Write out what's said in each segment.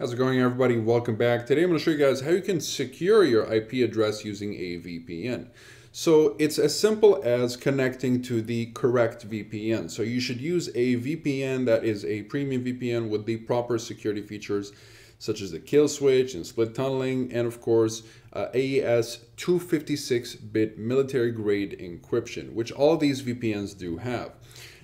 How's it going everybody? Welcome back. Today I'm going to show you guys how you can secure your IP address using a VPN. So it's as simple as connecting to the correct VPN. So you should use a VPN that is a premium VPN with the proper security features such as the kill switch and split tunneling and of course uh, AES 256-bit military grade encryption, which all these VPNs do have.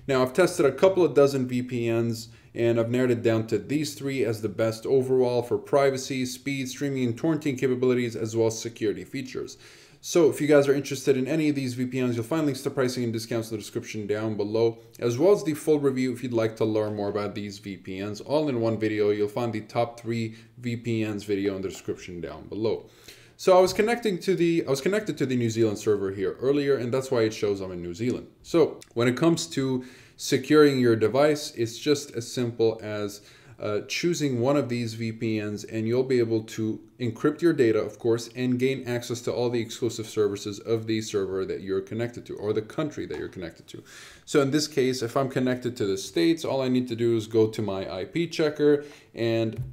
Now I've tested a couple of dozen VPNs and I've narrowed it down to these three as the best overall for privacy, speed, streaming, and torrenting capabilities, as well as security features. So if you guys are interested in any of these VPNs, you'll find links to pricing and discounts in the description down below, as well as the full review if you'd like to learn more about these VPNs. All in one video, you'll find the top three VPNs video in the description down below. So I was connecting to the I was connected to the New Zealand server here earlier, and that's why it shows I'm in New Zealand. So when it comes to securing your device, it's just as simple as uh, choosing one of these VPNs and you'll be able to encrypt your data, of course, and gain access to all the exclusive services of the server that you're connected to or the country that you're connected to. So in this case, if I'm connected to the States, all I need to do is go to my IP checker and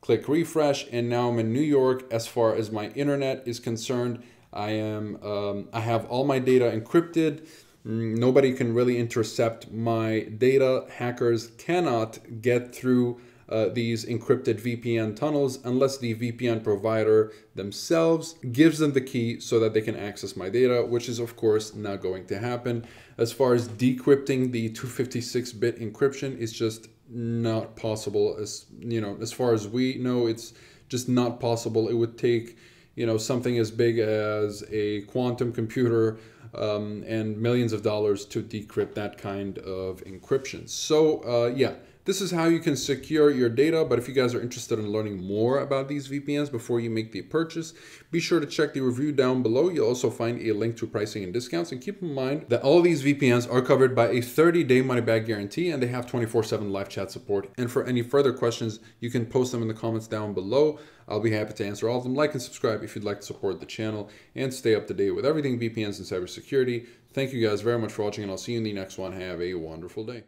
click refresh and now I'm in New York as far as my internet is concerned I am um, I have all my data encrypted nobody can really intercept my data. Hackers cannot get through uh, these encrypted VPN tunnels unless the VPN provider themselves gives them the key so that they can access my data, which is of course not going to happen. As far as decrypting the 256-bit encryption, it's just not possible. As you know as far as we know it's just not possible. It would take you know something as big as a quantum computer um, and millions of dollars to decrypt that kind of encryption. So uh, yeah this is how you can secure your data, but if you guys are interested in learning more about these VPNs before you make the purchase, be sure to check the review down below. You'll also find a link to pricing and discounts. And keep in mind that all these VPNs are covered by a 30-day money-back guarantee, and they have 24-7 live chat support. And for any further questions, you can post them in the comments down below. I'll be happy to answer all of them. Like and subscribe if you'd like to support the channel and stay up to date with everything VPNs and cybersecurity. Thank you guys very much for watching, and I'll see you in the next one. Have a wonderful day.